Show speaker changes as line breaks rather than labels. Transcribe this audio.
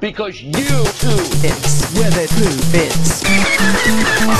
because you too
It's where the blue bits.